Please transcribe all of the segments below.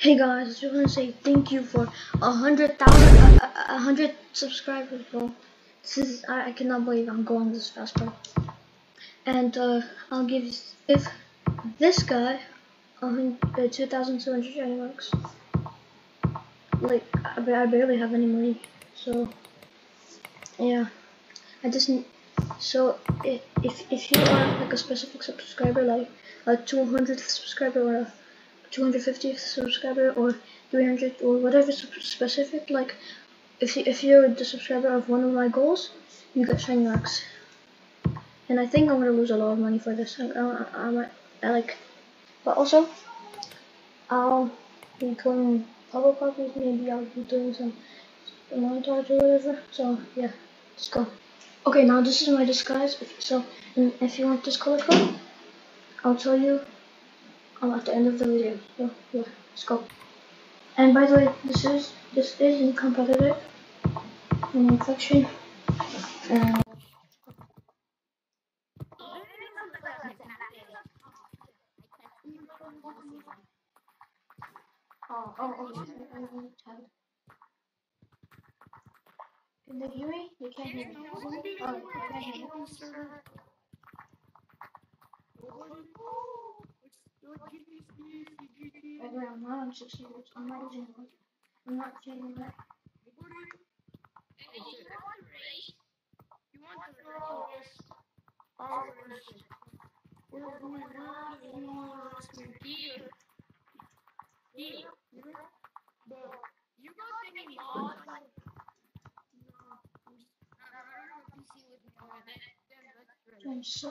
Hey guys, I just want to say thank you for a hundred thousand, a hundred subscribers, bro. This is I, I, cannot believe I'm going this fast, bro. And uh, I'll give if this guy, uh, two thousand two hundred shiny. Like I, I barely have any money, so yeah. I just so if if you are like a specific subscriber, like a 200th subscriber or a 250th subscriber or 300 or whatever specific, like if you if you're the subscriber of one of my goals, you get shiny rocks. And I think I'm gonna lose a lot of money for this. I, I, I I like, but also I'll be going public copies. Maybe I'll be doing some montage or whatever. So yeah, let's go. Okay, now this is my disguise. So, if you want this color code, I'll tell you um, at the end of the video. So, yeah, let's go. And by the way, this is this is in competitive in infection. And oh, oh, oh, can they hear me? They can't hear me. Oh, they can't hear me. I'm not on 60 volts. I'm not using it. I'm not changing that. You want the race? All races. We're going around and you want us to gear. Gear. But you got any mods? I'm so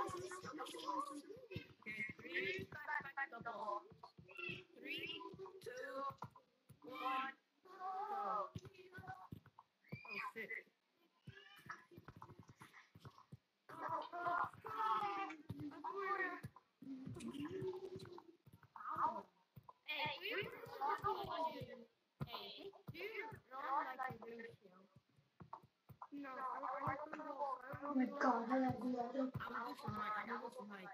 Oh my god, how did I do that? I'm gonna go for height. I'm gonna go for height.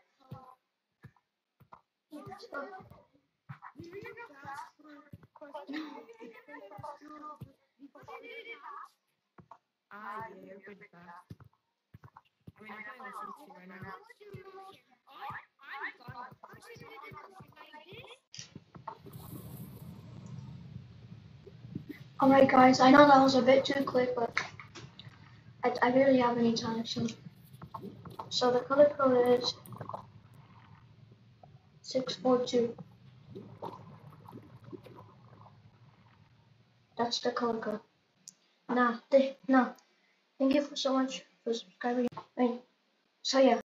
Ah, yeah, you're pretty fast. I mean, I'm playing on 60 right now. Alright guys, I know that was a bit too quick, but I, I barely have any time, so so the color code is six four two. That's the color code. Th now, thank you for so much for subscribing. so yeah.